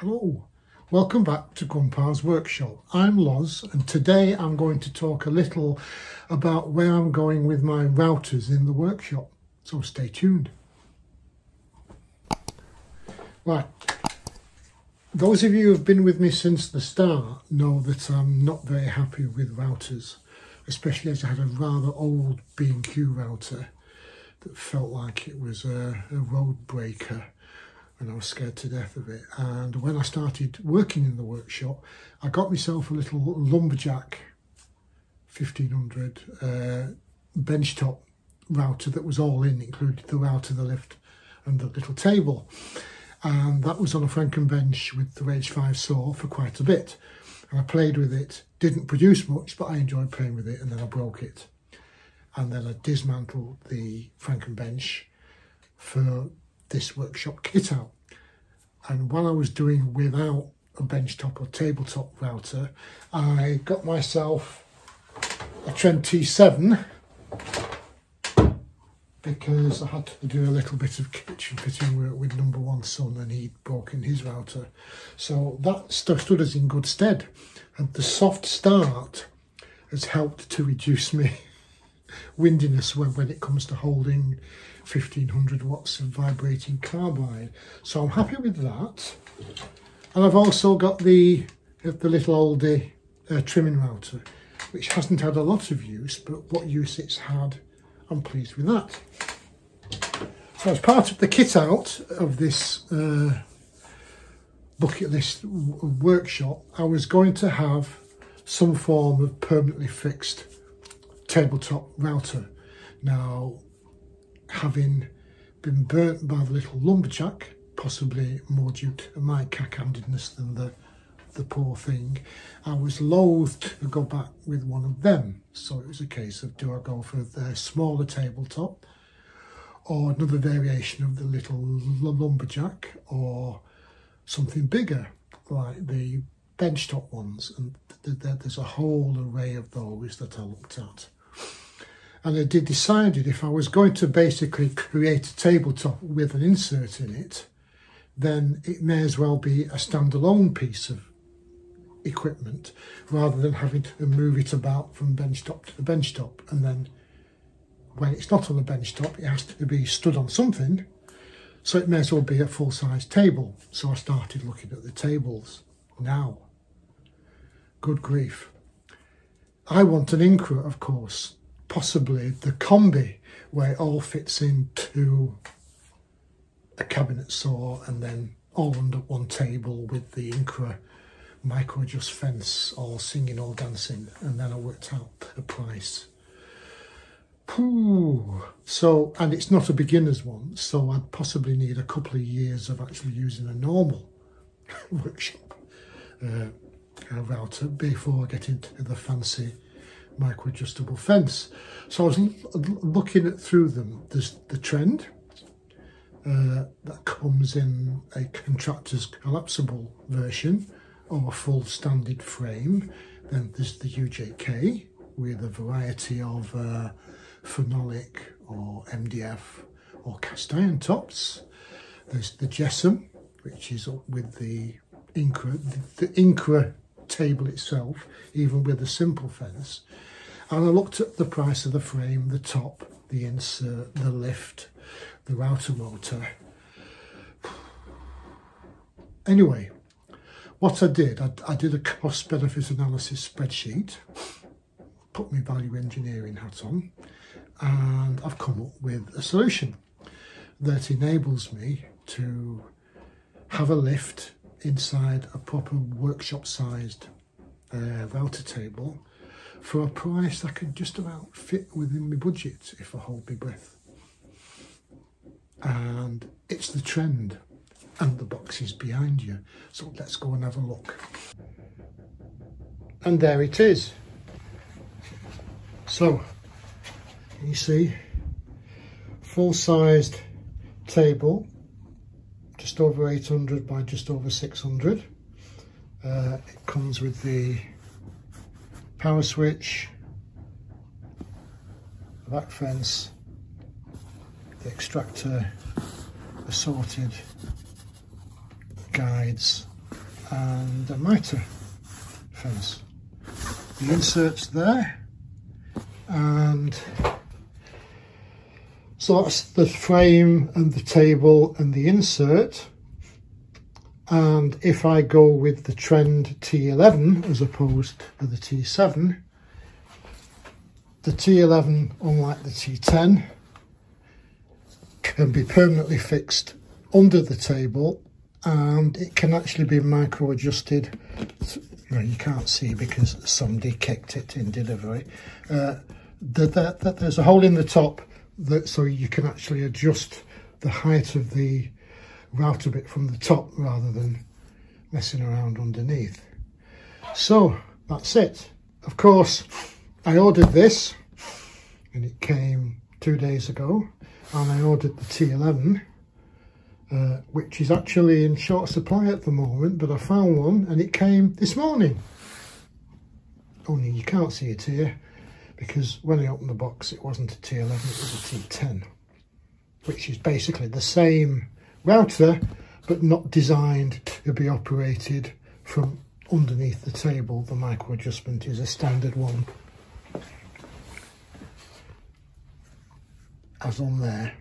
Hello, welcome back to Grumpa's Workshop. I'm Loz and today I'm going to talk a little about where I'm going with my routers in the workshop, so stay tuned. Right, those of you who have been with me since the start know that I'm not very happy with routers, especially as I had a rather old B&Q router that felt like it was a, a road breaker and I was scared to death of it. And when I started working in the workshop, I got myself a little lumberjack 1500 uh, benchtop router that was all in, included the router, the lift, and the little table. And that was on a Frankenbench with the H5 saw for quite a bit. And I played with it, didn't produce much, but I enjoyed playing with it, and then I broke it. And then I dismantled the Frankenbench for this workshop kit out. And while I was doing without a benchtop or tabletop router, I got myself a Trend T7 because I had to do a little bit of kitchen fitting work with number one son and he'd broken his router. So that stood us in good stead. And the soft start has helped to reduce me windiness when, when it comes to holding 1500 watts of vibrating carbide. So I'm happy with that. And I've also got the, the little oldie uh, trimming router, which hasn't had a lot of use, but what use it's had, I'm pleased with that. So as part of the kit out of this uh, bucket list workshop, I was going to have some form of permanently fixed tabletop router. Now, having been burnt by the little lumberjack, possibly more due to my cack-handedness than the the poor thing, I was loath to go back with one of them. So it was a case of do I go for the smaller tabletop or another variation of the little lumberjack or something bigger like the benchtop ones and th th there's a whole array of those that I looked at and I did decided if I was going to basically create a tabletop with an insert in it, then it may as well be a standalone piece of equipment rather than having to move it about from bench top to the bench top and then when it's not on the bench top it has to be stood on something. So it may as well be a full-size table. So I started looking at the tables now. Good grief. I want an Incra of course possibly the combi where it all fits into a cabinet saw and then all under one table with the Incra micro adjust fence all singing all dancing and then I worked out a price Ooh. so and it's not a beginner's one so I'd possibly need a couple of years of actually using a normal workshop uh, router before getting get into the fancy micro adjustable fence. So I was looking at through them. There's the trend uh, that comes in a contractor's collapsible version or a full standard frame. Then there's the UJK with a variety of uh, phenolic or MDF or cast iron tops. There's the JessEm, which is with the Incra, the, the Incra table itself, even with a simple fence. And I looked at the price of the frame, the top, the insert, the lift, the router motor. Anyway, what I did, I, I did a cost benefit analysis spreadsheet, put my value engineering hat on, and I've come up with a solution that enables me to have a lift inside a proper workshop sized uh, router table for a price that could just about fit within my budget if I hold my breath. And it's the trend and the box is behind you. So let's go and have a look. And there it is. So you see full-sized table just over 800 by just over 600 uh, it comes with the power switch, the back fence, the extractor, assorted guides, and a mitre fence. The inserts there and so that's the frame and the table and the insert. And if I go with the Trend T11 as opposed to the T7 the T11 unlike the T10 can be permanently fixed under the table and it can actually be micro adjusted well, you can't see because somebody kicked it in delivery. Uh, the, there's a hole in the top that so you can actually adjust the height of the router bit from the top rather than messing around underneath. So that's it. Of course I ordered this and it came two days ago and I ordered the T11 uh, which is actually in short supply at the moment but I found one and it came this morning. Only you can't see it here because when I opened the box it wasn't a T11 it was a T10 which is basically the same router but not designed to be operated from underneath the table. The micro adjustment is a standard one. As on there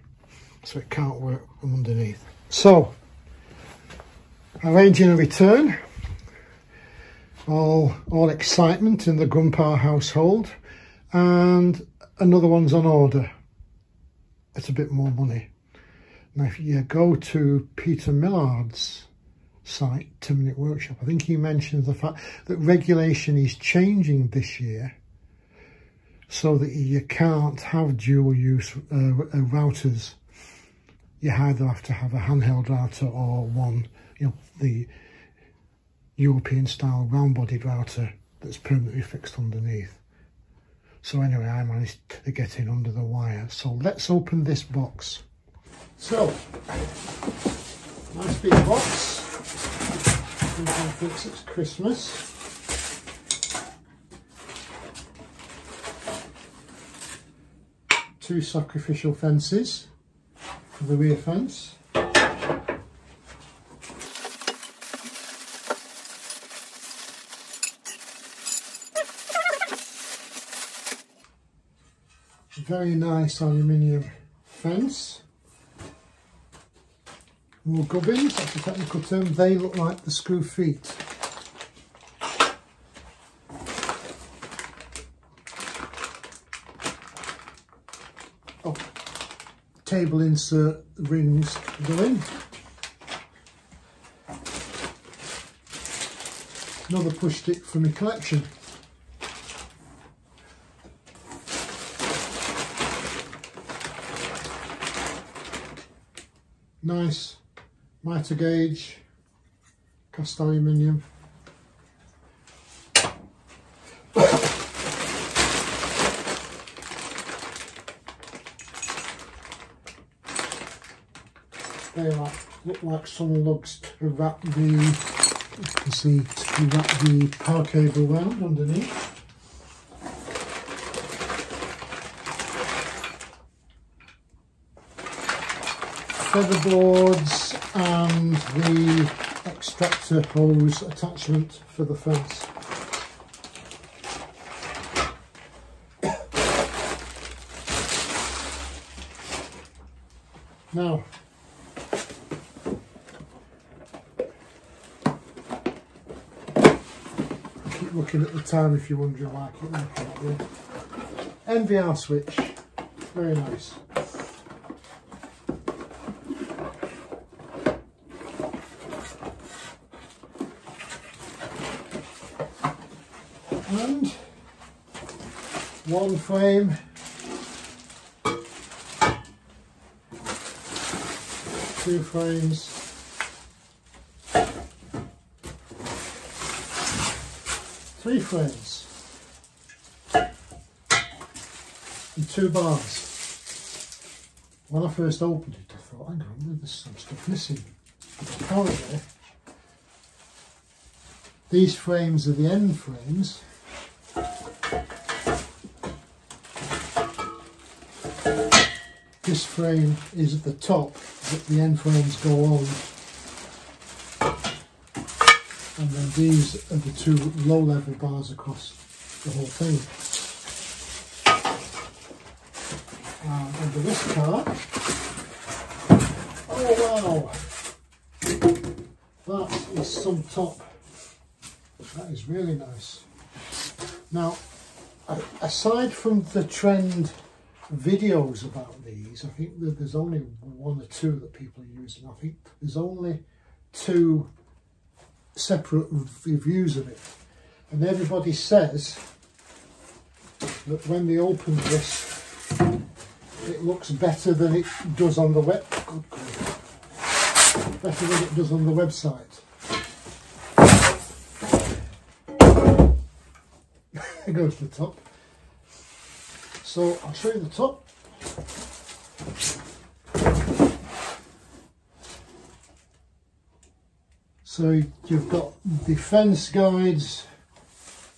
so it can't work from underneath. So arranging a return. All all excitement in the Gunpower household and another one's on order it's a bit more money now if you go to Peter Millard's site two minute workshop I think he mentions the fact that regulation is changing this year so that you can't have dual use uh, uh, routers. You either have to have a handheld router or one, you know, the European style round bodied router that's permanently fixed underneath. So anyway, I managed to get in under the wire. So let's open this box. So, nice big box. I think it's Christmas. two sacrificial fences for the rear fence. Very nice aluminium fence. More gubbins, that's a technical term, they look like the screw feet. Oh, table insert rings going. Another push stick for my collection. Nice mitre gauge, cast aluminium. they like, look like some lugs to wrap the, you can see, to wrap the power cable around underneath. Feather boards and the extractor hose attachment for the fence. Now, keep looking at the time if you're wondering why I keep looking at the NVR switch. Very nice. And one frame two frames three frames and two bars. When I first opened it, I thought, hang on, there's some stuff missing. Apparently, these frames are the end frames. This frame is at the top, but the end frames go on and then these are the two low level bars across the whole thing. And under this card, oh wow, that is some top. That is really nice. Now, aside from the trend videos about these, I think that there's only one or two that people are using. I think there's only two separate reviews of it. And everybody says that when they open this, it looks better than it does on the web. Better than it does on the website. it goes to the top. So I'll show you the top. So you've got the fence guides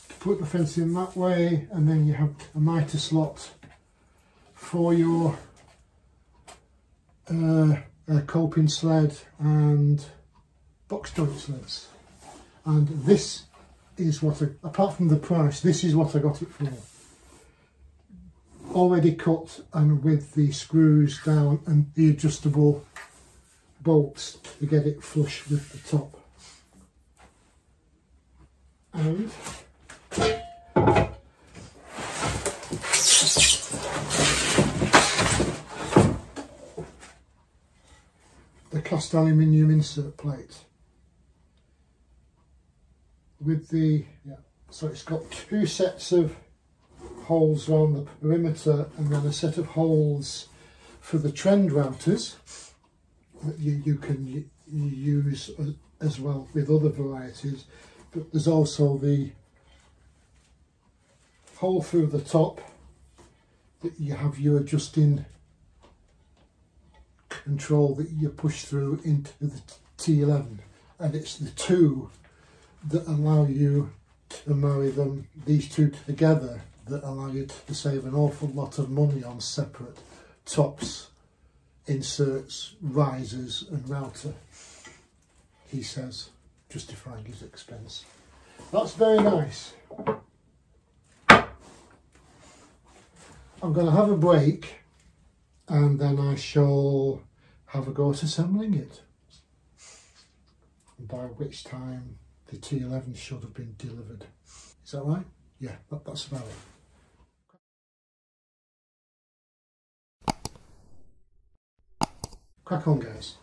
to put the fence in that way and then you have a mitre slot for your uh, coping sled and box joint sleds. And this is what, I, apart from the price, this is what I got it for. Already cut and with the screws down and the adjustable bolts to get it flush with the top. And the cast aluminium insert plate with the yeah so it's got two sets of holes around the perimeter and then a set of holes for the trend routers that you, you can use uh, as well with other varieties. But there's also the hole through the top that you have your adjusting control that you push through into the T11 and it's the two that allow you to marry them these two together that allow you to save an awful lot of money on separate tops inserts risers and router he says justifying his expense. That's very nice. I'm going to have a break and then I shall have a go at assembling it. By which time the T11 should have been delivered. Is that right? Yeah, that, that's about it. Crack on guys.